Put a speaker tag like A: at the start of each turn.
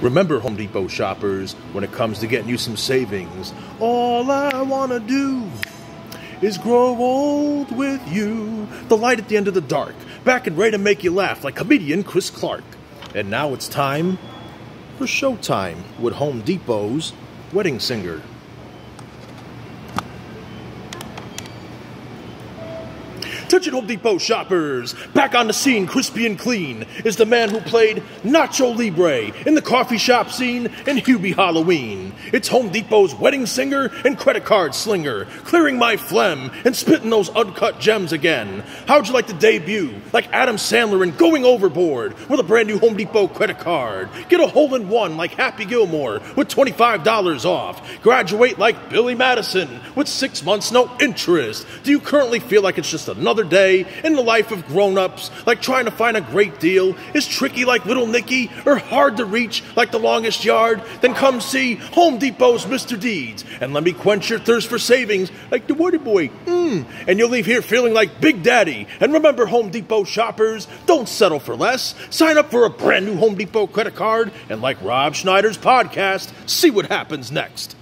A: Remember, Home Depot shoppers, when it comes to getting you some savings, all I want to do is grow old with you. The light at the end of the dark, back and ready to make you laugh like comedian Chris Clark. And now it's time for Showtime with Home Depot's Wedding Singer. Attention Home Depot shoppers! Back on the scene, crispy and clean, is the man who played Nacho Libre in the coffee shop scene in Hubie Halloween. It's Home Depot's wedding singer and credit card slinger, clearing my phlegm and spitting those uncut gems again. How'd you like to debut, like Adam Sandler in going overboard with a brand new Home Depot credit card? Get a hole in one like Happy Gilmore with $25 off. Graduate like Billy Madison with six months no interest. Do you currently feel like it's just another day in the life of grown-ups, like trying to find a great deal is tricky like Little Nicky or hard to reach like the longest yard, then come see Home Depot's Mr. Deeds and let me quench your thirst for savings like the Water Boy. Mmm. And you'll leave here feeling like Big Daddy. And remember, Home Depot shoppers, don't settle for less. Sign up for a brand new Home Depot credit card and like Rob Schneider's podcast, see what happens next.